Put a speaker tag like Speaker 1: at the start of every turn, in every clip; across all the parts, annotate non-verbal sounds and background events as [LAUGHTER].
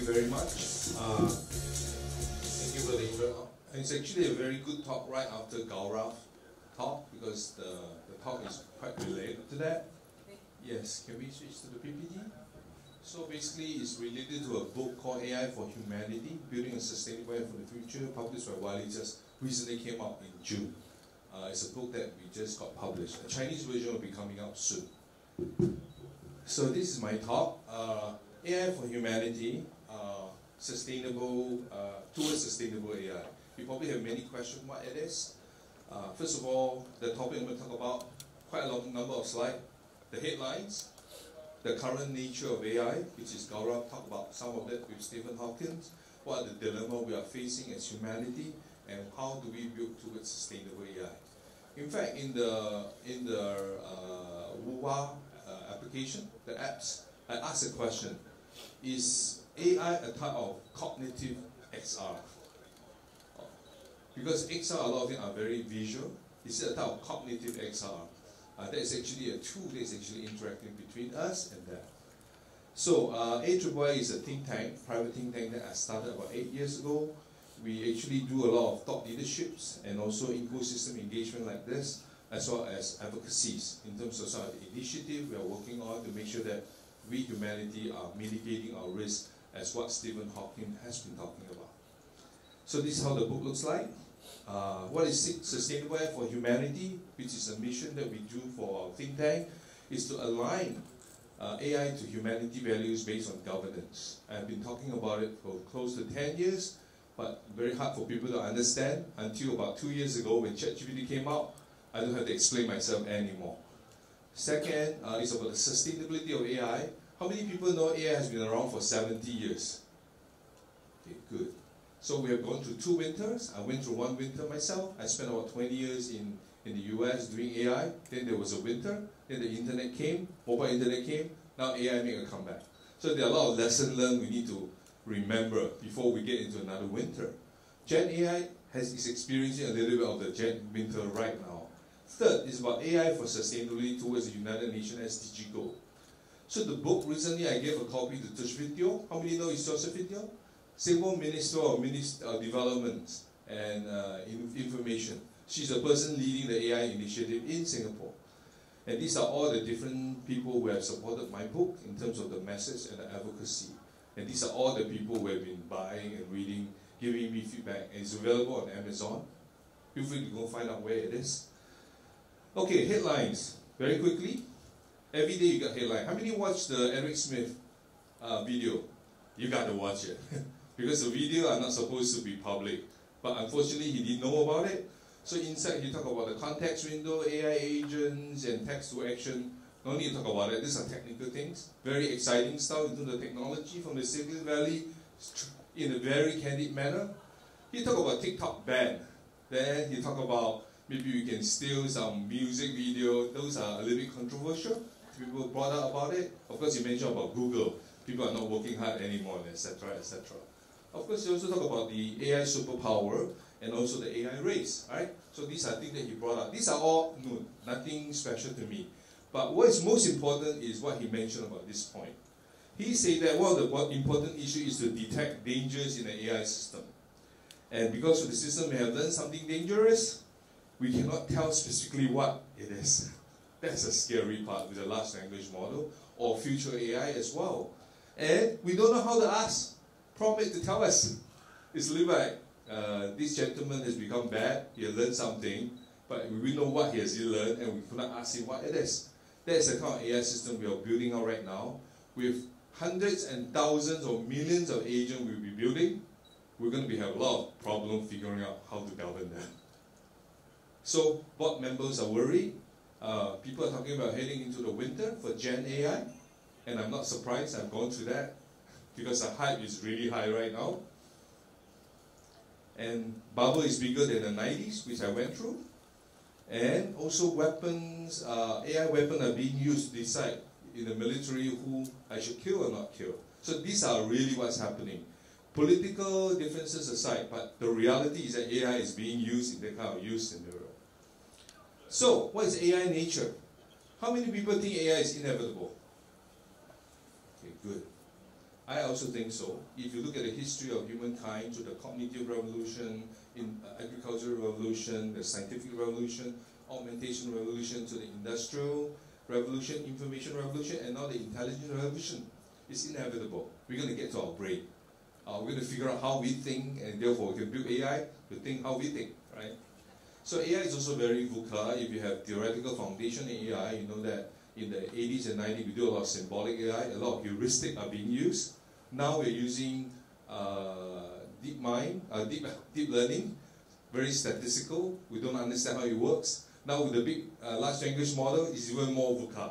Speaker 1: you very much. Uh, thank you for the intro. It's actually a very good talk right after Gaurav talk because the, the talk is quite related to that. Yes, can we switch to the PPT? So basically, it's related to a book called AI for Humanity, Building a Sustainable World for the Future, published by Wiley just recently came out in June. Uh, it's a book that we just got published. A Chinese version will be coming out soon. So this is my talk. Uh, AI for Humanity, uh, sustainable, uh, towards sustainable AI. You probably have many questions what it is. Uh, first of all, the topic I'm going to talk about, quite a long number of slides. The headlines, the current nature of AI, which is Gaurav talked about some of it with Stephen Hawkins, what are the dilemma we are facing as humanity, and how do we build towards sustainable AI. In fact, in the in the uh, WUWA uh, application, the apps, I asked a question: Is AI a type of cognitive XR? Because XR, a lot of them are very visual. Is it a type of cognitive XR? Uh, that is actually a tool that is actually interacting between us and them. So uh, AAA is a think tank, private think tank that I started about eight years ago. We actually do a lot of thought leaderships and also ecosystem engagement like this, as well as advocacies in terms of some of the initiative we are working on to make sure that we humanity are mitigating our risk as what Stephen Hawking has been talking about. So this is how the book looks like. Uh, what is sustainable for humanity, which is a mission that we do for our think tank, is to align uh, AI to humanity values based on governance. I've been talking about it for close to 10 years, but very hard for people to understand until about two years ago when ChatGPT came out. I don't have to explain myself anymore. Second uh, is about the sustainability of AI. How many people know AI has been around for 70 years? Okay, good. So we have gone through two winters. I went through one winter myself. I spent about 20 years in, in the US doing AI. Then there was a winter. Then the internet came, mobile internet came. Now AI make a comeback. So there are a lot of lessons learned we need to remember before we get into another winter. Gen AI has, is experiencing a little bit of the Gen winter right now. Third is about AI for sustainability towards the United Nations SDG goal. So the book recently I gave a copy to Tush Video. How many know Josephine Teo? Singapore Minister of Minister, uh, Development and uh, in Information. She's a person leading the AI initiative in Singapore. And these are all the different people who have supported my book in terms of the message and the advocacy. And these are all the people who have been buying and reading, giving me feedback. And it's available on Amazon. Feel free to go find out where it is. Okay, headlines. Very quickly. Every day you got headline. How many watch the Eric Schmidt uh, video? You got to watch it. [LAUGHS] because the video are not supposed to be public. But unfortunately, he didn't know about it. So inside, he talk about the context window, AI agents, and text to action. No need to talk about it. These are technical things. Very exciting stuff into the technology from the Silicon Valley in a very candid manner. He talk about TikTok ban. Then he talk about maybe we can steal some music video. Those are a little bit controversial. People brought up about it. Of course, you mentioned about Google. People are not working hard anymore, etc., etc. Of course, you also talk about the AI superpower and also the AI race, right? So these are things that he brought up. These are all no, nothing special to me. But what is most important is what he mentioned about this point. He said that one of the important issues is to detect dangers in the AI system. And because the system may have done something dangerous, we cannot tell specifically what it is. [LAUGHS] That's a scary part with a large language model or future AI as well. And we don't know how to ask prompt it to tell us. It's like uh, this gentleman has become bad, he learned something, but we know what he has learned and we cannot ask him what it is. That's the kind of AI system we are building out right now. With hundreds and thousands or millions of agents we'll be building, we're going to be, have a lot of problem figuring out how to govern them. So board members are worried. Uh, people are talking about heading into the winter for Gen AI, and I'm not surprised. I've gone through that [LAUGHS] because the hype is really high right now. And bubble is bigger than the 90s, which I went through. And also weapons, uh, AI weapons are being used to decide in the military who I should kill or not kill. So these are really what's happening. Political differences aside, but the reality is that AI is being used in that kind of use. So, what is AI nature? How many people think AI is inevitable? Okay, good. I also think so. If you look at the history of humankind to the cognitive revolution, in uh, agricultural revolution, the scientific revolution, augmentation revolution to the industrial revolution, information revolution, and now the intelligent revolution, it's inevitable. We're going to get to our brain. Uh, we're going to figure out how we think, and therefore we can build AI to think how we think? So AI is also very VUCA. If you have theoretical foundation in AI, you know that in the 80s and 90s we do a lot of symbolic AI, a lot of heuristic are being used. Now we're using uh, deep mind, uh, deep, deep learning, very statistical. We don't understand how it works. Now with the big uh, large language model, it's even more VUCA.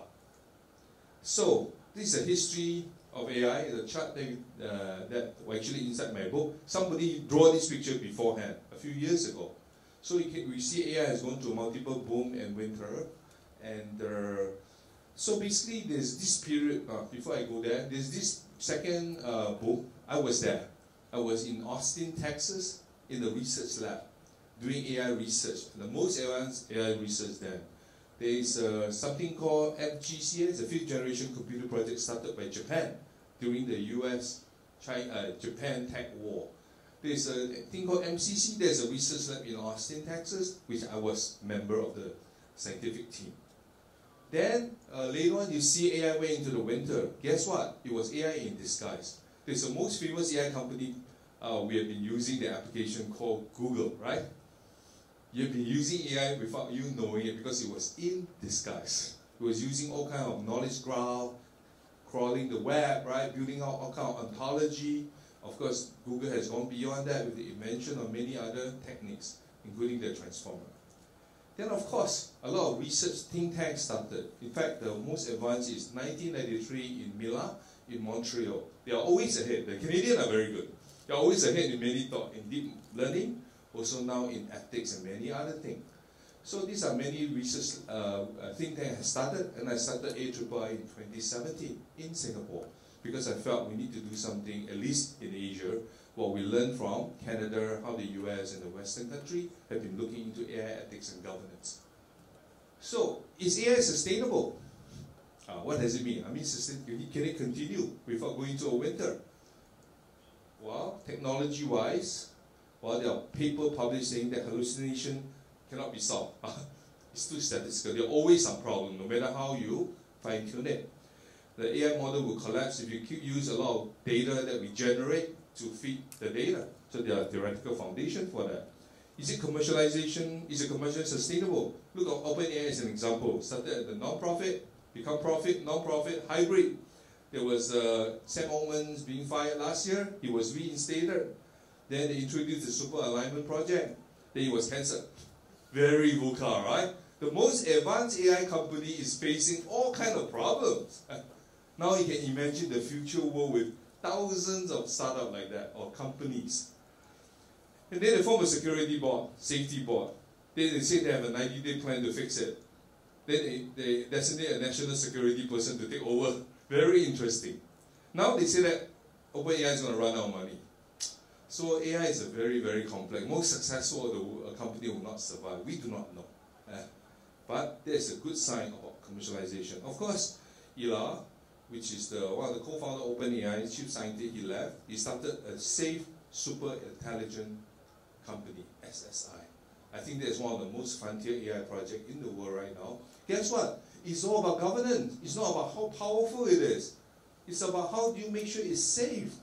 Speaker 1: So this is a history of AI, the chart that, uh, that actually inside my book. Somebody draw this picture beforehand, a few years ago. So can, we see AI has gone through multiple boom and winter. And uh, so basically there's this period, uh, before I go there, there's this second uh, boom. I was there. I was in Austin, Texas, in the research lab, doing AI research, the most advanced AI research there. There is uh, something called FGCA, a fifth generation computer project started by Japan during the US China, uh, Japan Tech War. There's a thing called MCC, there's a research lab in Austin, Texas, which I was member of the scientific team. Then uh, later on, you see AI went into the winter. Guess what? It was AI in disguise. There's the most famous AI company uh, we have been using the application called Google, right? You've been using AI without you knowing it because it was in disguise. It was using all kind of knowledge graph, crawling the web, right? Building out all kind of ontology. Of course, Google has gone beyond that with the invention of many other techniques, including the transformer. Then, of course, a lot of research think tanks started. In fact, the most advanced is 1993 in Mila, in Montreal. They are always ahead. The Canadians are very good. They are always ahead in many thought, in deep learning, also now in ethics and many other things. So these are many research uh, think tanks have started, and I started AIII in 2017 in Singapore because I felt we need to do something, at least in Asia, what we learned from Canada, how the US and the Western country have been looking into AI ethics and governance. So, is AI sustainable? Uh, what does it mean? I mean, can it continue without going to a winter? Well, technology-wise, well, there are papers published saying that hallucination cannot be solved. [LAUGHS] it's too statistical. There are always some problem, no matter how you fine-tune it. The AI model will collapse if you keep use a lot of data that we generate to feed the data. So there are theoretical foundation for that. Is it commercialization? Is it commercially sustainable? Look at OpenAI as an example. Started at the non-profit, become profit, non-profit, hybrid. There was uh, Sam Altman's being fired last year. He was reinstated. Then they introduced the Super Alignment Project. Then he was cancelled. Very vocal, right? The most advanced AI company is facing all kind of problems. Now you can imagine the future world with thousands of startups like that or companies. And then they form a security board, safety board. Then they say they have a 90-day plan to fix it. Then they, they designate a national security person to take over. Very interesting. Now they say that OpenAI is going to run out of money. So AI is a very, very complex. Most successful the company will not survive. We do not know. Uh, but there's a good sign of commercialization. Of course, Ilya, which is the one of the co-founder of OpenAI, chief scientist, he left. He started a safe, super intelligent company, SSI. I think that's one of the most frontier AI projects in the world right now. Guess what? It's all about governance. It's not about how powerful it is. It's about how do you make sure it's safe.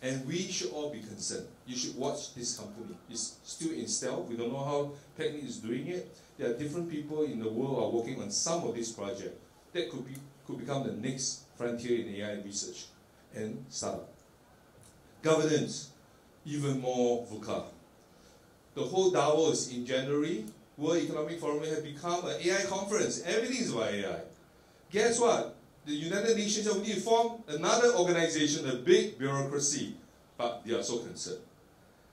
Speaker 1: And we should all be concerned. You should watch this company. It's still in stealth. We don't know how Technique is doing it. There are different people in the world are working on some of these projects. That could be could become the next frontier in AI research and startup. Governance, even more VUCA. The whole Davos in January, World Economic Forum has become an AI conference. Everything is about AI. Guess what? The United Nations have to form another organization, a big bureaucracy, but they are so concerned.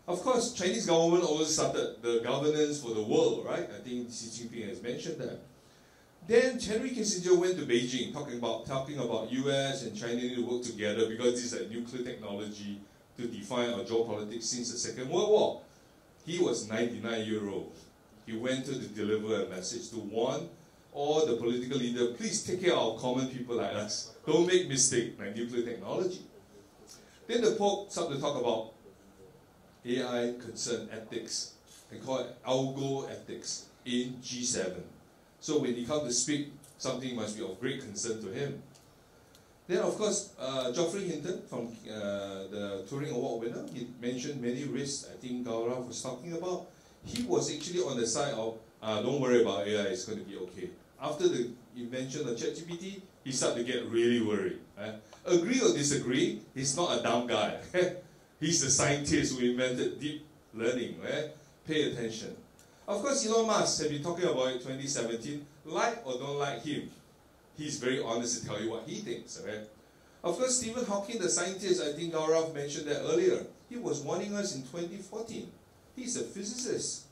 Speaker 1: Of course, Chinese government also started the governance for the world, right? I think Xi Jinping has mentioned that. Then Henry Kissinger went to Beijing talking about talking about US and China need to work together because this is a nuclear technology to define our geopolitics since the Second World War. He was 99 year old. He went to deliver a message to warn all the political leaders, please take care of common people like us. Don't make mistake like nuclear technology. Then the Pope started to talk about AI concern ethics and call it algo ethics in G7. So when he comes to speak, something must be of great concern to him. Then, of course, uh, Geoffrey Hinton from uh, the Turing Award winner, he mentioned many risks I think Gaurav was talking about. He was actually on the side of, uh, don't worry about AI, it's going to be okay. After the invention of ChatGPT, he started to get really worried. Eh? Agree or disagree, he's not a dumb guy. [LAUGHS] he's the scientist who invented deep learning. Eh? Pay attention. Of course, Elon Musk have been talking about it 2017. Like or don't like him, he's very honest to tell you what he thinks. Okay? Of course, Stephen Hawking, the scientist, I think Gaurav mentioned that earlier, he was warning us in 2014. He's a physicist.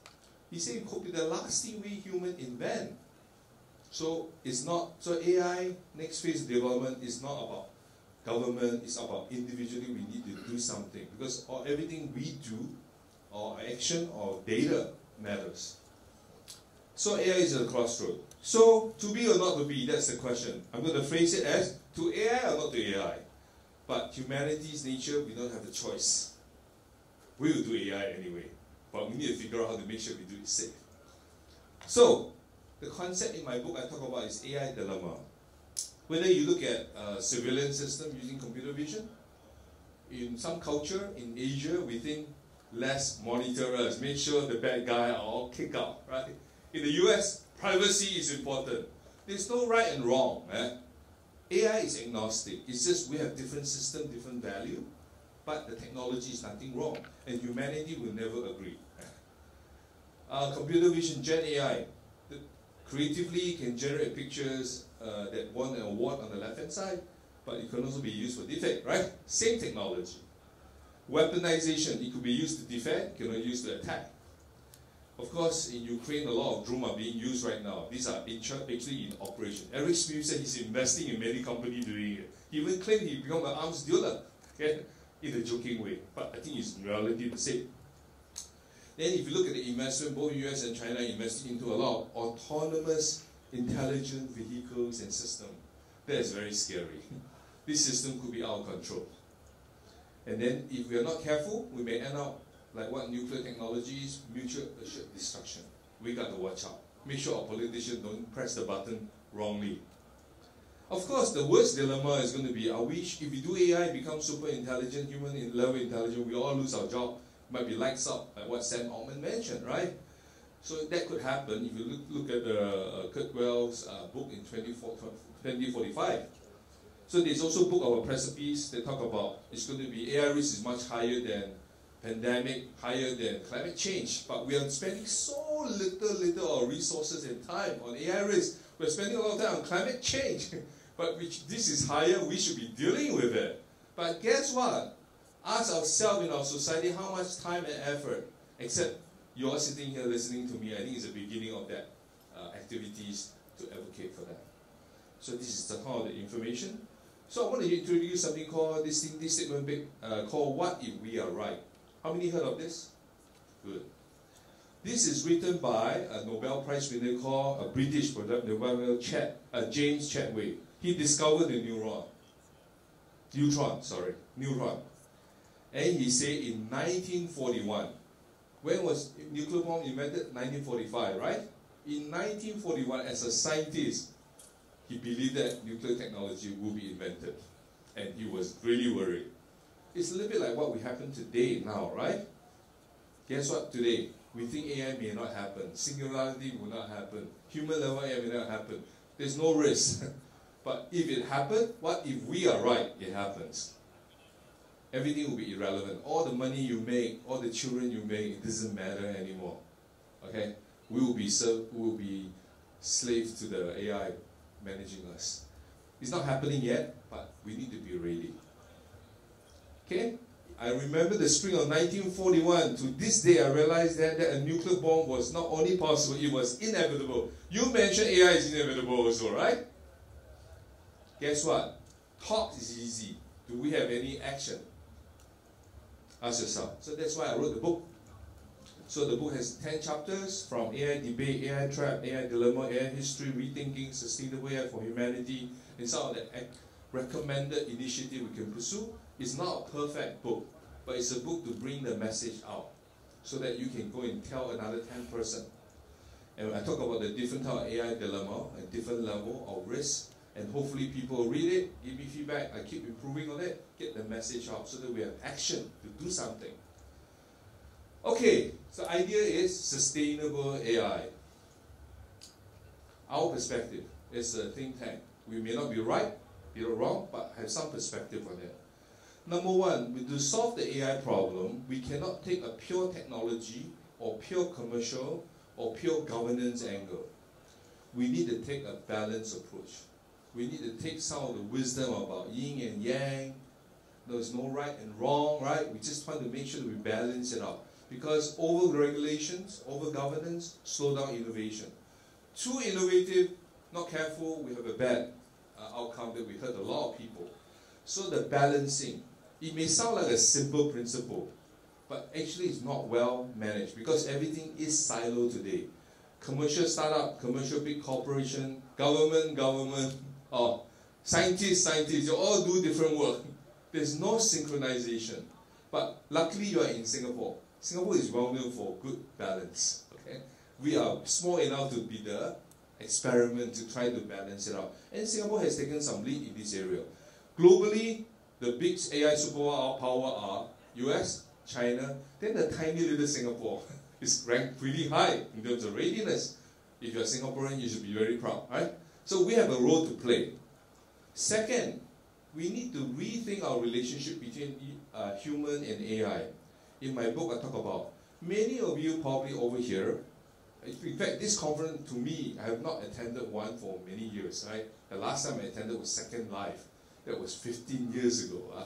Speaker 1: He said it could be the last thing we human invent. So it's not so AI next phase development is not about government, it's about individually we need to do something because everything we do or action or data matters. So AI is at a crossroad. So to be or not to be, that's the question. I'm going to phrase it as to AI or not to AI. But humanity's nature, we don't have the choice. We will do AI anyway. But we need to figure out how to make sure we do it safe. So, the concept in my book I talk about is AI dilemma. Whether you look at surveillance system using computer vision, in some culture in Asia, we think less monitor us, make sure the bad guy are all kicked out, right? In the US, privacy is important. There's no right and wrong. AI is agnostic. It's just we have different system, different value, but the technology is nothing wrong, and humanity will never agree. Uh, computer vision, Gen AI, creatively can generate pictures uh, that won an award on the left hand side, but it can also be used for defect, right? Same technology. Weaponization, it could be used to defend, it can be used to attack. Of course, in Ukraine, a lot of drones are being used right now. These are actually in operation. Eric Schmidt said he's investing in many companies doing it. He even claimed he become an arms dealer, [LAUGHS] okay, in a joking way. But I think it's reality the same. Then if you look at the investment, both US and China investing into a lot of autonomous intelligent vehicles and systems. That is very scary. [LAUGHS] this system could be out of control. And then if we are not careful, we may end up like what nuclear technologies, mutual assured destruction. We got to watch out. Make sure our politicians don't press the button wrongly. Of course, the worst dilemma is going to be, are we, if we do AI become super intelligent, human level intelligent, we all lose our job. Might be lights up, like what Sam Altman mentioned, right? So that could happen if you look, look at uh, Kurzweil's uh, book in 2045. So there's also book of Precipice that talk about it's going to be AI risk is much higher than pandemic, higher than climate change. But we are spending so little, little of resources and time on AI risk. We're spending a lot of time on climate change. [LAUGHS] but which, this is higher, we should be dealing with it. But guess what? Ask ourselves in our society how much time and effort, except you are sitting here listening to me, I think it's the beginning of that uh, activities to advocate for that. So this is the of the information. So I want to introduce something called this thing, this statement uh, called "What if we are right?" How many heard of this? Good. This is written by a Nobel Prize winner called a British product, Nobel Chat, uh, James Chadwick. He discovered the neuron, neutron, sorry, neutron, and he said in 1941 when was nuclear bomb invented? 1945, right? In 1941, as a scientist, he believed that nuclear technology will be invented. And he was really worried. It's a little bit like what we happen today now, right? Guess what? Today, we think AI may not happen. Singularity will not happen. Human level AI may not happen. There's no risk. [LAUGHS] but if it happens, what if we are right? It happens everything will be irrelevant. All the money you make, all the children you make, it doesn't matter anymore. Okay? We will be served, we will be slaves to the AI managing us. It's not happening yet, but we need to be ready. Okay? I remember the spring of 1941. To this day, I realized that, that a nuclear bomb was not only possible, it was inevitable. You mentioned AI is inevitable also, right? Guess what? Talk is easy. Do we have any action? Ask yourself. So that's why I wrote the book. So the book has 10 chapters from AI debate, AI trap, AI dilemma, AI history, rethinking, sustainable AI for humanity, and some of the recommended initiative we can pursue. It's not a perfect book, but it's a book to bring the message out so that you can go and tell another 10 person. And I talk about the different type of AI dilemma a different level of risk, and hopefully people read it, give me feedback, I keep improving on it, get the message out so that we have action to do something. Okay, so idea is sustainable AI. Our perspective is a think tank. We may not be right, be wrong, but have some perspective on it. Number one, to solve the AI problem, we cannot take a pure technology or pure commercial or pure governance angle. We need to take a balanced approach. We need to take some of the wisdom about yin and yang. There's no right and wrong, right? We just want to make sure that we balance it out. Because over regulations, over governance, slow down innovation. Too innovative, not careful, we have a bad uh, outcome that we hurt a lot of people. So the balancing, it may sound like a simple principle, but actually it's not well managed because everything is silo today. Commercial startup, commercial big corporation, government, government, or scientists, scientists, you all do different work. [LAUGHS] There's no synchronization. But luckily you are in Singapore. Singapore is well known for good balance. Okay? We are small enough to be the experiment to try to balance it out. And Singapore has taken some lead in this area. Globally, the big AI superpower are US, China, then the tiny little Singapore [LAUGHS] is ranked pretty high in terms of readiness. If you're Singaporean, you should be very proud, right? So we have a role to play. Second, we need to rethink our relationship between uh, human and AI. In my book, I talk about many of you probably over here. In fact, this conference to me, I have not attended one for many years. Right? The last time I attended was Second Life that was 15 years ago, uh,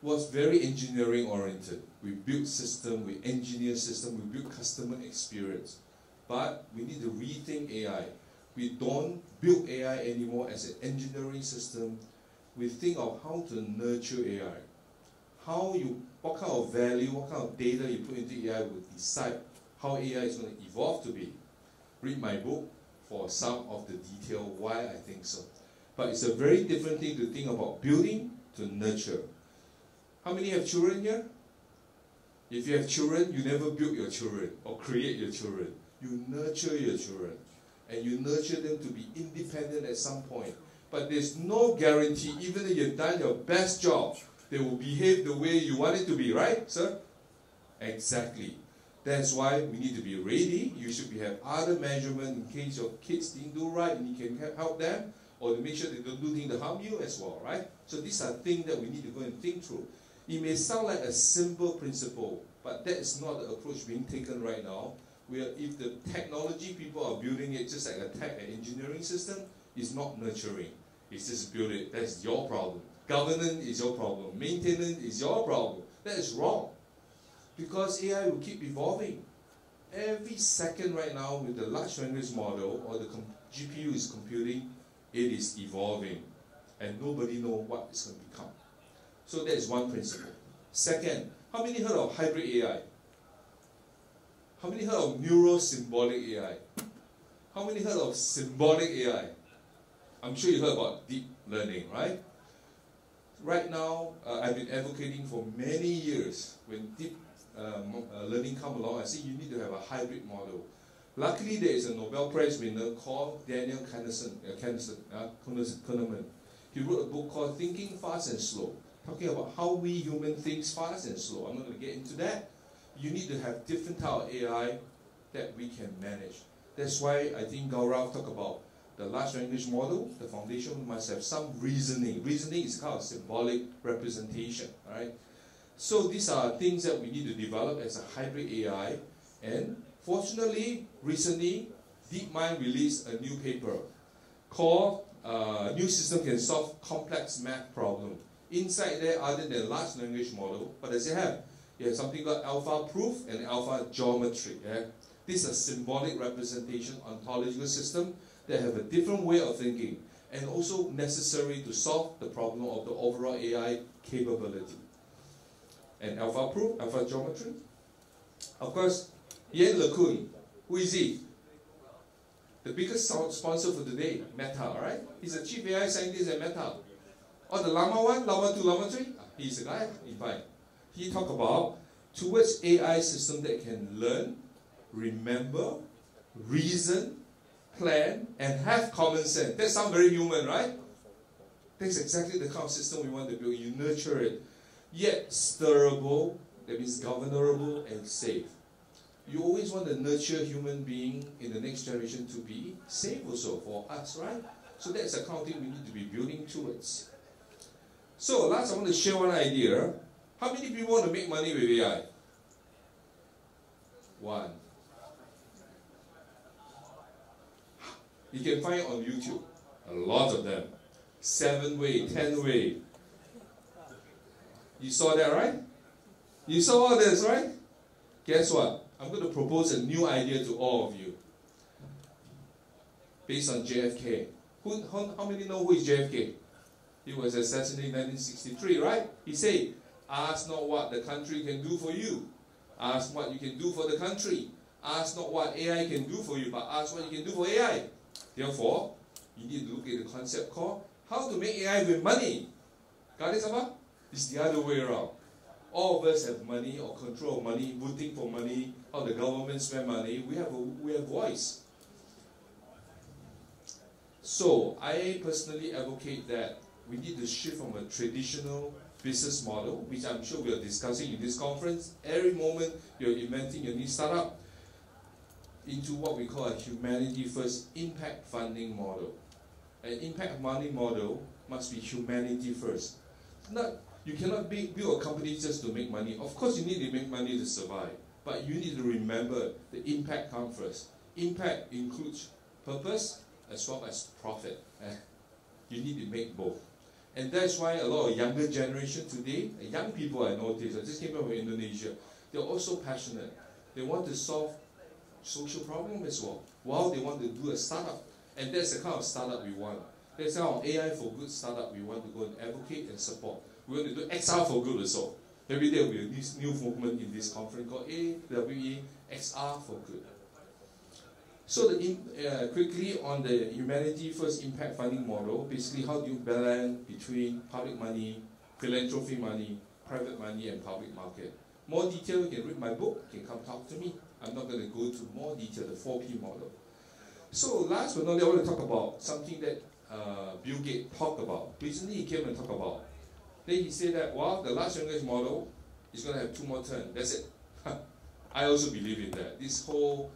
Speaker 1: was very engineering oriented. We built system, we engineer system, we build customer experience. But we need to rethink AI. We don't build AI anymore as an engineering system. We think of how to nurture AI. How you, what kind of value, what kind of data you put into AI will decide how AI is going to evolve to be. Read my book for some of the detail why I think so. But it's a very different thing to think about building to nurture. How many have children here? If you have children, you never build your children or create your children. You nurture your children. And you nurture them to be independent at some point. But there's no guarantee, even if you've done your best job, they will behave the way you want it to be, right, sir? Exactly. That's why we need to be ready. You should be, have other measurement in case your kids didn't do right and you can help them or to make sure they don't do things to harm you as well, right? So these are things that we need to go and think through. It may sound like a simple principle, but that is not the approach being taken right now. Where if the technology people are building it just like a tech and engineering system, it's not nurturing. It's just build it. That's your problem. Governance is your problem. Maintenance is your problem. That is wrong. Because AI will keep evolving. Every second right now with the large language model or the GPU is computing, it is evolving, and nobody know what it's going to become. So that is one principle. Second, how many heard of hybrid AI? How many heard of neuro-symbolic AI? How many heard of symbolic AI? I'm sure you heard about deep learning, right? Right now, uh, I've been advocating for many years when deep um, uh, learning come along, I say you need to have a hybrid model. Luckily, there is a Nobel Prize winner called Daniel Kahneman. Uh, uh, He wrote a book called Thinking Fast and Slow, talking about how we human think fast and slow. I'm not going to get into that. You need to have different type of AI that we can manage. That's why I think Gaurav talked about the large language model. The foundation must have some reasoning. Reasoning is kind of symbolic representation, right? So these are things that we need to develop as a hybrid AI and Fortunately, recently, DeepMind released a new paper called uh, New System Can Solve Complex Math Problem. Inside there, other than large language model, what does it have? You have something called alpha proof and alpha geometry. Yeah? These are symbolic representation ontological system that have a different way of thinking and also necessary to solve the problem of the overall AI capability. And alpha proof, alpha geometry. Of course, Yann LeCun, who is he? The biggest sponsor for today, Meta, right? He's a chief AI scientist at Meta. Or the Llama 1, Llama 2, Llama 3? Ah, he's the guy, invite. He talked about towards AI system that can learn, remember, reason, plan, and have common sense. That sounds very human, right? That's exactly the kind of system we want to build. You nurture it, yet stirrable, that means governable and safe. You always want to nurture human being in the next generation to be safe also for us, right? So that's the kind of thing we need to be building towards. So last I want to share one idea. How many people want to make money with AI? One. You can find on YouTube. A lot of them. Seven way, ten way. You saw that, right? You saw all this, right? Guess what? I'm going to propose a new idea to all of you. Based on JFK. Who, how, how many know who is JFK? He was assassinated in 1963, right? He said, Ask not what the country can do for you. Ask what you can do for the country. Ask not what AI can do for you, but ask what you can do for AI. Therefore, you need to look at the concept called how to make AI with money. Got it? It's the other way around. All of us have money or control money, voting for money, how the government spend money. We have a we have voice. So I personally advocate that we need to shift from a traditional business model, which I'm sure we are discussing in this conference. Every moment you're inventing a new startup, into what we call a humanity first impact funding model. An impact money model must be humanity first. Not, you cannot be, build a company just to make money. Of course, you need to make money to survive, but you need to remember the impact comes first. Impact includes purpose as well as profit. Eh? You need to make both. And that's why a lot of younger generation today, young people I noticed, I just came from Indonesia, they're also passionate. They want to solve social problem as well, while they want to do a startup. And that's the kind of startup we want. That's kind AI for good startup we want to go and advocate and support. We want to do XR for good as well. Maybe there will be a new movement in this conference called AWE XR for good. So the in, uh, quickly on the humanity first impact funding model, basically how do you balance between public money, philanthropy money, private money, and public market? More detail, you can read my book, you can come talk to me. I'm not going to go to more detail, the 4P model. So last but not least, I want to talk about something that uh, Bill Gates talked about. Recently he came and talked about. Then he said that, well, the large language model is going to have two more turns. That's it. [LAUGHS] I also believe in that. This whole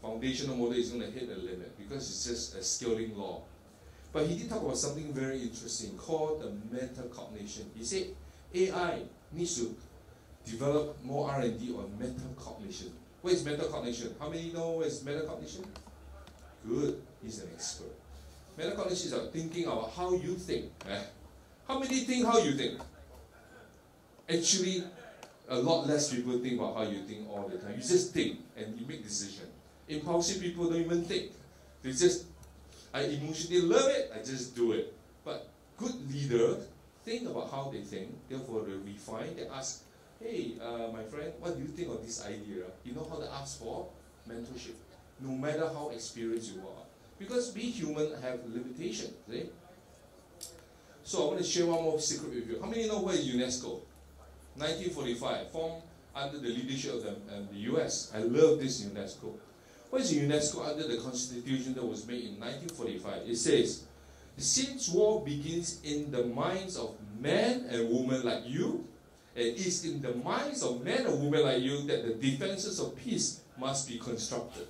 Speaker 1: foundational model is going to hit a limit because it's just a scaling law. But he did talk about something very interesting called the metacognition. He said AI needs to develop more R&D on metacognition. What is? How many know what is metacognition? Good, he's an expert. Metacognition is about thinking about how you think. Eh? How many think how you think? Actually, a lot less people think about how you think all the time. You just think and you make decision. Impulsive people don't even think. They just, I emotionally love it, I just do it. But good leaders think about how they think, therefore they refine, they ask hey, uh, my friend, what do you think of this idea? You know how to ask for mentorship, no matter how experienced you are. Because we human have limitations, see? So I want to share one more secret with you. How many know what is UNESCO? 1945, formed under the leadership of the, um, the US. I love this UNESCO. What is UNESCO under the constitution that was made in 1945? It says, since war begins in the minds of men and women like you, it is in the minds of men or women like you that the defenses of peace must be constructed.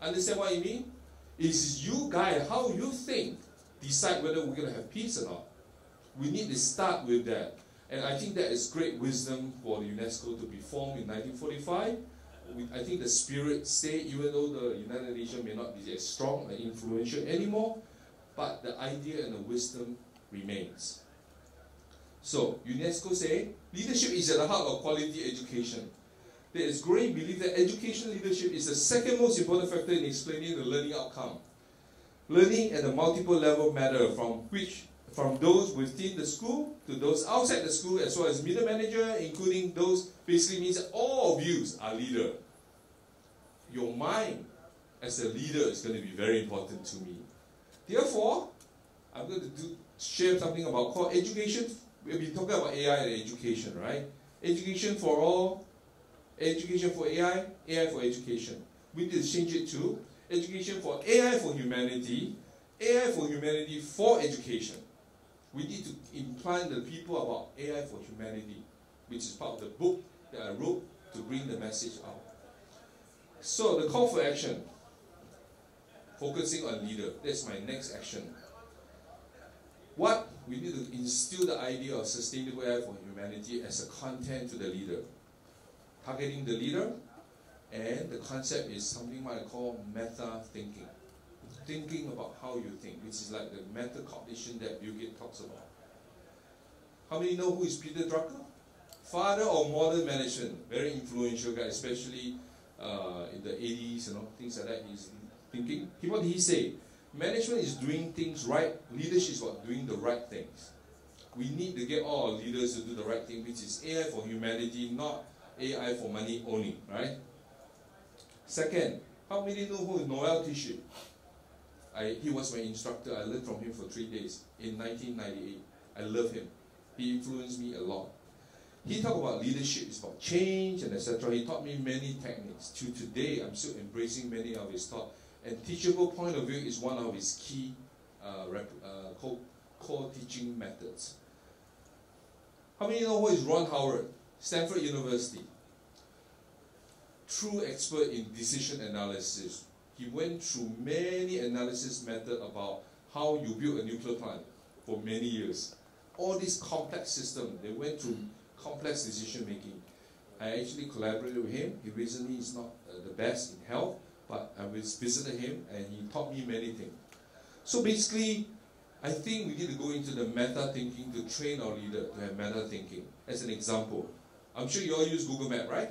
Speaker 1: Understand what I mean? It's you guys, how you think, decide whether we're going to have peace or not. We need to start with that. And I think that is great wisdom for the UNESCO to be formed in 1945. We, I think the spirit stay, even though the United Nations may not be as strong and influential anymore, but the idea and the wisdom remains. So UNESCO say leadership is at the heart of quality education. There is growing belief that education leadership is the second most important factor in explaining the learning outcome. Learning at a multiple level matter from which from those within the school to those outside the school as well as middle manager, including those basically means all of you are leader. Your mind as a leader is going to be very important to me. Therefore, I'm going to do share something about called education. We've talking about AI and education, right? Education for all, education for AI, AI for education. We need to change it to education for AI for humanity, AI for humanity for education. We need to implant the people about AI for humanity, which is part of the book that I wrote to bring the message out. So the call for action, focusing on leader. That's my next action. What we need to instill the idea of sustainable AI for humanity as a content to the leader, targeting the leader, and the concept is something what I call meta thinking thinking about how you think, which is like the metacognition that Bill Gates talks about. How many know who is Peter Drucker? Father of modern management, very influential guy, especially uh, in the 80s, you know, things like that. He's thinking. What did he say? Management is doing things right. Leadership is about doing the right things. We need to get all our leaders to do the right thing, which is AI for humanity, not AI for money only, right? Second, how many know who is Noel Tichy? I, he was my instructor. I learned from him for three days in 1998. I love him. He influenced me a lot. He talked about leadership, it's about change and etc. He taught me many techniques. To today, I'm still embracing many of his thought. And teachable point of view is one of his key uh, uh, core, core teaching methods. How many you know who is Ron Howard? Stanford University. True expert in decision analysis he went through many analysis method about how you build a nuclear plant for many years. All these complex system, they went through complex decision making. I actually collaborated with him. He recently is not uh, the best in health, but I visited him and he taught me many things. So basically, I think we need to go into the meta thinking to train our leader to have meta thinking. As an example, I'm sure you all use Google Map, right?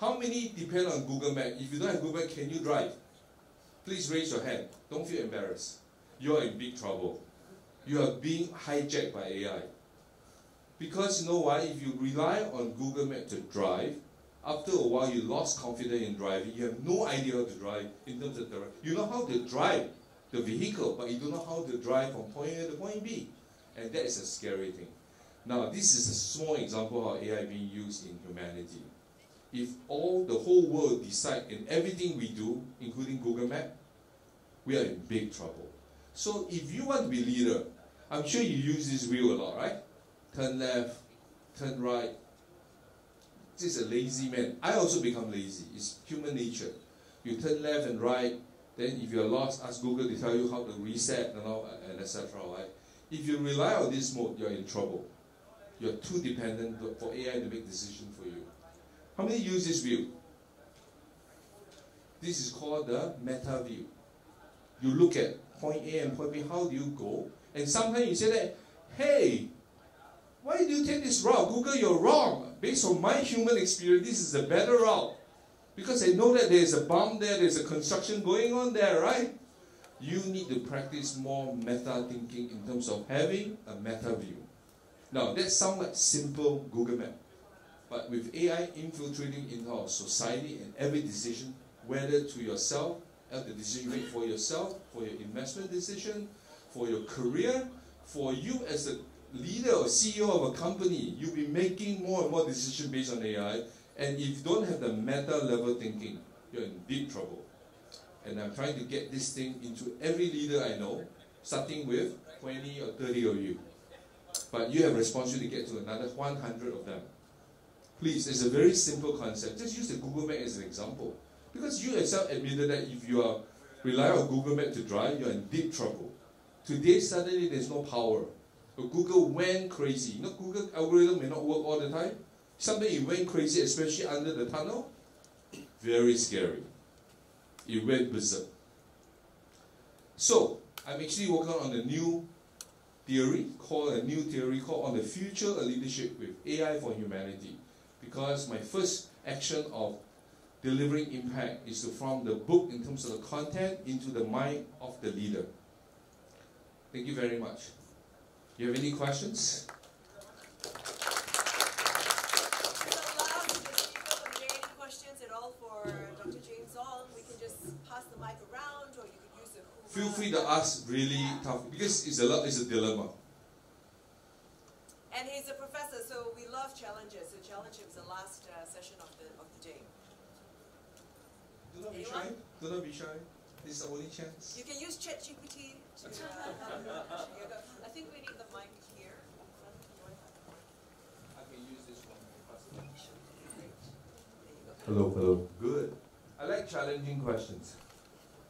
Speaker 1: How many depend on Google Map? If you don't have Google Map, can you drive? Please raise your hand. Don't feel embarrassed. You are in big trouble. You are being hijacked by AI. Because you know why? If you rely on Google Map to drive, after a while you lost confidence in driving. You have no idea how to drive in terms of the you know how to drive the vehicle, but you don't know how to drive from point A to point B. And that is a scary thing. Now, this is a small example of how AI being used in humanity if all the whole world decide in everything we do, including Google Map, we are in big trouble. So if you want to be leader, I'm sure you use this wheel a lot, right? Turn left, turn right. This is a lazy man. I also become lazy. It's human nature. You turn left and right, then if you're lost, ask Google to tell you how to reset and all and etc. Right? If you rely on this mode, you're in trouble. You're too dependent for AI to make decisions for you. How many use this view? This is called the meta view. You look at point A and point B, how do you go? And sometimes you say that, hey, why do you take this route? Google, you're wrong. Based on my human experience, this is a better route. Because I know that there's a bomb there, there's a construction going on there, right? You need to practice more meta thinking in terms of having a meta view. Now, that sounds like simple Google Map. But with AI infiltrating into our society and every decision, whether to yourself, uh, the decision make for yourself, for your investment decision, for your career, for you as a leader or CEO of a company, you'll be making more and more decisions based on AI. And if you don't have the meta level thinking, you're in deep trouble. And I'm trying to get this thing into every leader I know, starting with 20 or 30 of you. But you have responsibility to get to another 100 of them. Please, it's a very simple concept. Just use the Google Map as an example. Because you yourself admitted that if you are rely on Google Map to drive, you're in deep trouble. Today, suddenly there's no power. Google went crazy. You know, Google algorithm may not work all the time. Something it went crazy, especially under the tunnel. Very scary. It went berserk. So, I'm actually working on a new theory called a new theory called on the future of leadership with AI for humanity because my first action of delivering impact is to from the book in terms of the content into the mind of the leader. Thank you very much. You have any questions?
Speaker 2: questions at all for Dr. James Ong, we can just pass the mic around or you could use the
Speaker 3: feel free to ask really tough because it's a lot. It's a dilemma.
Speaker 2: And he's a professor, so we love challenges. So challenge him is the last uh, session of the of the day.
Speaker 3: Do not be
Speaker 2: Anyone?
Speaker 3: shy. Do not be shy. This is the only chance.
Speaker 2: You can use ChatGPT to. Uh, I [LAUGHS] think we need the mic here.
Speaker 3: I can use this one.
Speaker 2: There you go.
Speaker 3: Hello, hello. Good. I like challenging questions.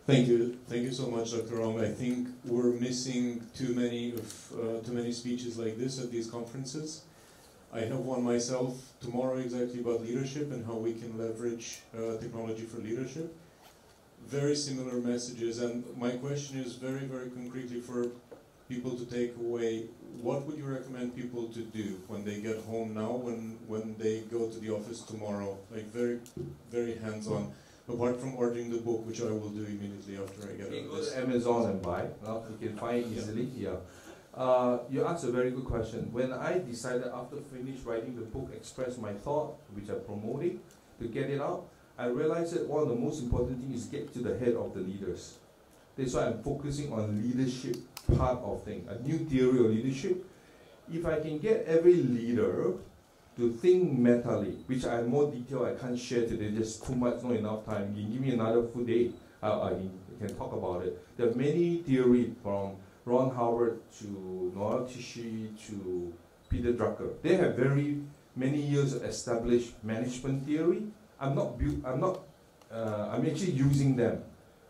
Speaker 4: Thank you, thank you so much, Dr. Ong. I think we're missing too many of uh, too many speeches like this at these conferences. I have one myself tomorrow exactly about leadership and how we can leverage uh, technology for leadership. Very similar messages, and my question is very, very concretely for people to take away. What would you recommend people to do when they get home now, when when they go to the office tomorrow? Like very, very hands-on apart from ordering the book, which I will do immediately after I get out of
Speaker 1: Amazon and buy. Well, you can find it easily. Yeah. Uh, you asked a very good question. When I decided after finish writing the book, express my thought, which I'm promoting, to get it out, I realized that one of the most important things is get to the head of the leaders. That's why I'm focusing on leadership part of thing, a new theory of leadership. If I can get every leader to think mentally, which I more detail I can't share today, just too much, not enough time. You give me another full day, uh, I can talk about it. There are many theory from Ron Howard to Noel Tichy to Peter Drucker. They have very many years of established management theory. I'm not I'm not, uh, I'm actually using them,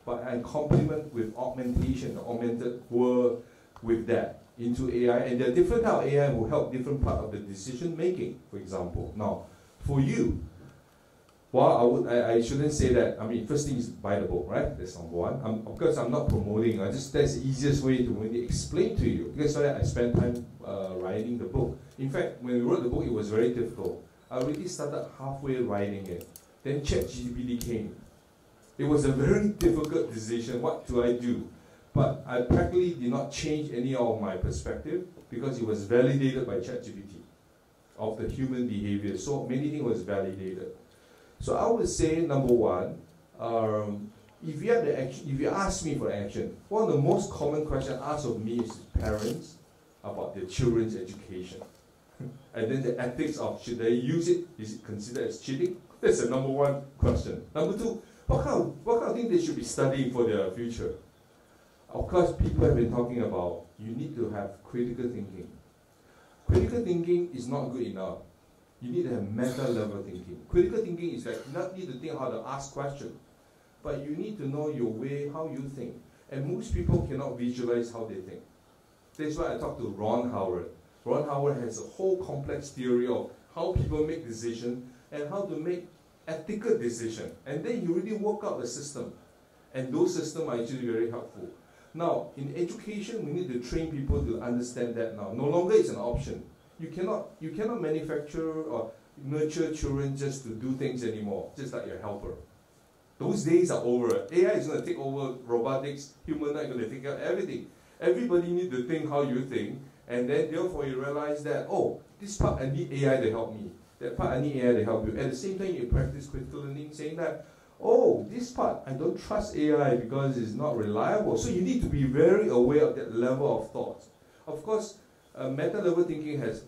Speaker 1: but I complement with augmentation, augmented world with that into AI, and there are different type of AI will help different part of the decision making, for example. Now, for you, well, I would I, I shouldn't say that. I mean, first thing is buy the book, right? That's number one. I'm, of course, I'm not promoting. I just that's the easiest way to really explain to you because that I spent time uh, writing the book. In fact, when we wrote the book, it was very difficult. I already started halfway writing it. Then ChatGPT came. It was a very difficult decision. What do I do? But I practically did not change any of my perspective because it was validated by ChatGPT of the human behavior. So many things was validated. So I would say number one, um, if you have the action, if you ask me for action, one of the most common questions asked of me is parents about their children's education. [LAUGHS] and then the ethics of should they use it? Is it considered as cheating? That's the number one question. Number two, what kind of, what kind of thing they should be studying for their future? Of course, people have been talking about you need to have critical thinking. Critical thinking is not good enough. You need to have meta level thinking. Critical thinking is like you not need to think how to ask questions, but you need to know your way, how you think. And most people cannot visualize how they think. That's why I talked to Ron Howard. Ron Howard has a whole complex theory of how people make decisions and how to make ethical decision. And then you really work out a system. And those systems are actually very helpful. Now, in education, we need to train people to understand that now. No longer it's an option. You cannot, you cannot manufacture or nurture children just to do things anymore, just like your helper. Those days are over. AI is going to take over robotics. Human are going to take out everything. Everybody need to think how you think, and then therefore you realize that oh, this part I need AI to help me. That part I need AI to help you. At the same time, you practice critical learning, saying that oh, this part I don't trust AI because it's not reliable. So you need to be very aware of that level of thought. Of course, uh, meta level thinking has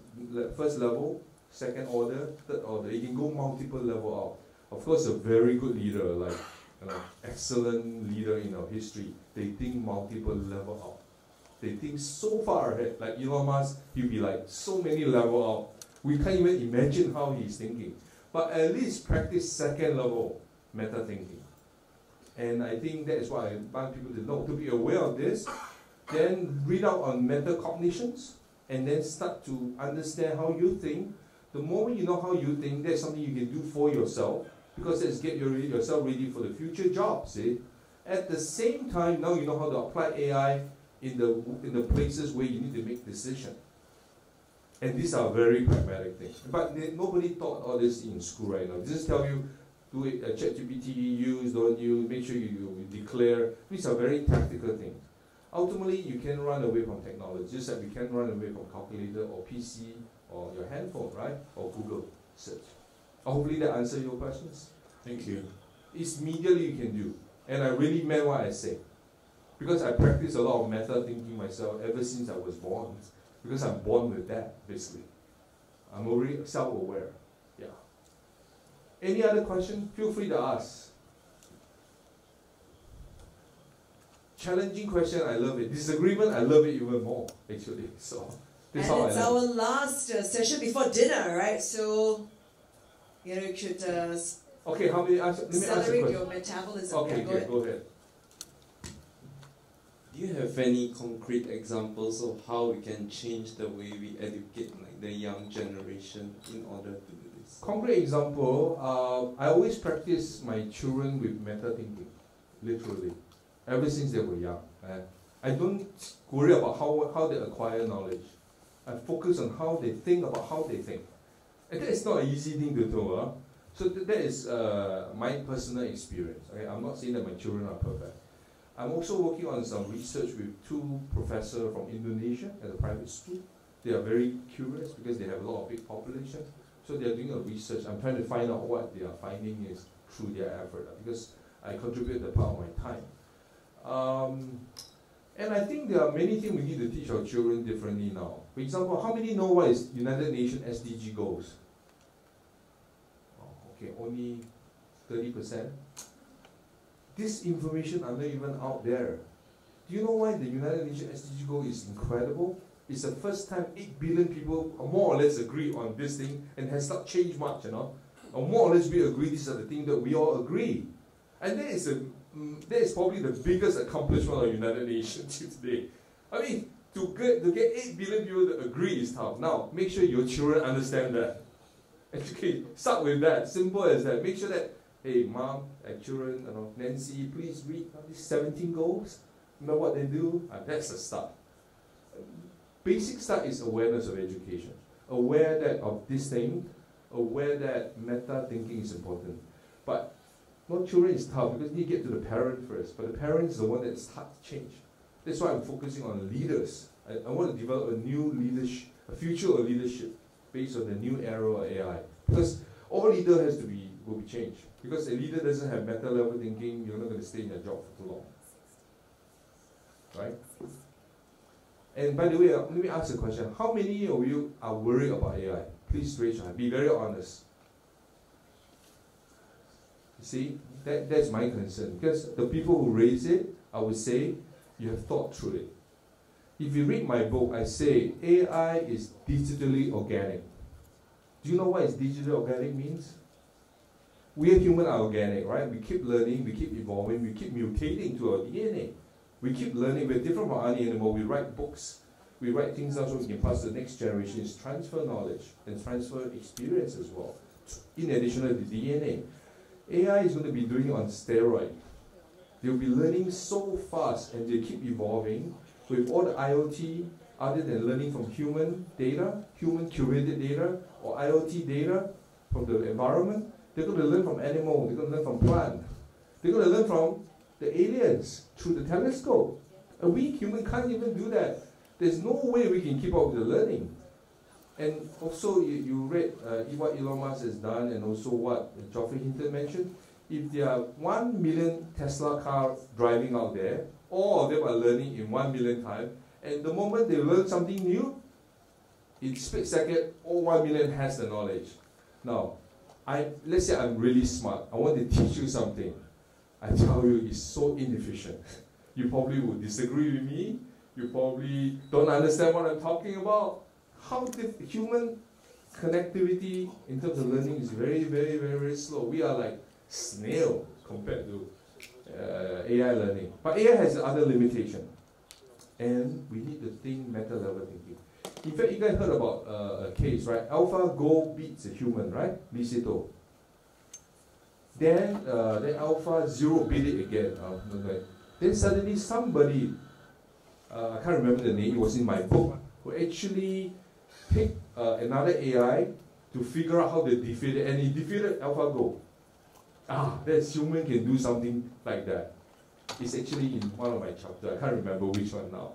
Speaker 1: first level, second order, third order. You can go multiple level out. Of course, a very good leader, like know, excellent leader in our history, they think multiple level out. They think so far ahead. Like Elon Musk, he'll be like so many level out. We can't even imagine how he's thinking. But at least practice second level meta thinking. And I think that is what I want people to know, to be aware of this. Then read out on metacognitions, and then start to understand how you think. The moment you know how you think, that's something you can do for yourself, because that's get your, yourself ready for the future job, see? At the same time, now you know how to apply AI in the, in the places where you need to make decisions. And these are very pragmatic things. But nobody taught all this in school right now. They just tell you, do it, uh, ChatGPT, use, don't use, make sure you, you declare. These are very tactical things. Ultimately, you can run away from technology, just like we can run away from calculator or PC or your handphone, right? Or Google search. Hopefully that answers your questions.
Speaker 4: Thank you.
Speaker 1: It's immediately you can do. And I really meant what I say. Because I practice a lot of meta thinking myself ever since I was born. Because I'm born with that, basically. I'm already self-aware. Yeah. Any other question? Feel free to ask. Challenging question, I love it. Disagreement, I love it even more, actually. [LAUGHS] So
Speaker 5: and it's our last uh, session before dinner, right? So, you know, you should uh,
Speaker 1: okay. How many? Answer, let me
Speaker 5: accelerate your metabolism.
Speaker 1: Okay, yeah, go, ahead. go ahead.
Speaker 6: You have any concrete examples of how we can change the way we educate like the young generation in order to do this?
Speaker 1: Concrete example, uh, I always practice my children with meta thinking, literally, ever since they were young. I don't worry about how, how they acquire knowledge. I focus on how they think about how they think. And that is not an easy thing to do. Huh? So th- that is uh, my personal experience. Okay? I'm not saying that my children are perfect. I'm also working on some research with two professors from Indonesia at a private school. They are very curious because they have a lot of big population. So they are doing a research. I'm trying to find out what they are finding is through their effort because I contribute the part of my time. Um, and I think there are many things we need to teach our children differently now. For example, how many know what is United Nations SDG goals? Oh, okay, only 30%. This information are not even out there. Do you know why the United Nations SDG goal is incredible? It's the first time 8 billion people more or less agree on this thing and has not changed much, you know. Or more or less we agree these are the things that we all agree. And that is, a, mm, that is probably the biggest accomplishment of the United Nations to [LAUGHS] today. I mean, to get, to get 8 billion people to agree is tough. Now, make sure your children understand that. [LAUGHS] Okay, start with that. Simple as that. Make sure that hey, mom and children, you know, Nancy, please read these 17 goals. You know what they do? Uh, that's the start. Basic start is awareness of education. Aware that of this thing, aware that meta thinking is important. But not children is tough because you get to the parent first. But the parent is the one hard to change. That's why I'm focusing on leaders. I, I want to develop a new leadership, a future of leadership based on the new era of AI. Because all leader has to be will be changed. Because a leader doesn't have meta level thinking, you're not going to stay in your job for too long. Right? And by the way, uh, let me ask a question. How many of you are worried about AI? Please raise your hand. Be very honest. You see, that, that's my concern. Because the people who raise it, I would say, you have thought through it. If you read my book, I say AI is digitally organic. Do you know what is digital organic means? We human are organic, right? We keep learning, we keep evolving, we keep mutating to our DNA. We keep learning. We're different from any animal. We write books. We write things down so we can pass to the next generation. It's transfer knowledge and transfer experience as well. In addition to the DNA. AI is going to be doing on steroid. They'll be learning so fast and they keep evolving with all the IoT, other than learning from human data, human curated data, or IoT data from the environment, they're going to learn from animals. They're going to learn from plants. They're going to learn from the aliens through the telescope. And we human can't even do that. There's no way we can keep up with the learning. And also, you, you read uh, what Elon Musk has done and also what Geoffrey Hinton mentioned. If there are 1 million Tesla cars driving out there, all of them are learning in 1 million time. And the moment they learn something new, in split second, all 1 million has the knowledge. Now, I let's say I'm really smart. I want to teach you something. I tell you, it's so inefficient. [LAUGHS] You probably would disagree with me. You probably don't understand what I'm talking about. How the human connectivity in terms of learning is very, very, very, very slow. We are like snail compared to uh, AI learning. But AI has other limitation. And we need to think meta level thinking. In fact, you guys heard about uh, a case, right? AlphaGo beats a human, right? Sedol. Then, uh, then Alpha Zero beat it again. Uh, then suddenly somebody, uh, I can't remember the name, it was in my book, who actually picked uh, another AI to figure out how they defeat it, and he defeated AlphaGo. Ah, that human can do something like that. It's actually in one of my chapters. I can't remember which one now.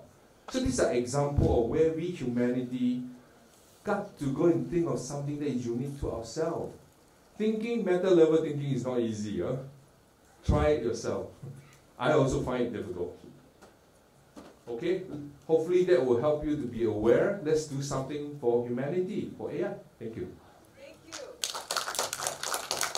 Speaker 1: So these are example of where we humanity got to go and think of something that is unique to ourselves. Thinking meta level thinking is not easy. Huh? Try it yourself. I also find it difficult. Okay? Hopefully that will help you to be aware. Let's do something for humanity, for AI. Thank you.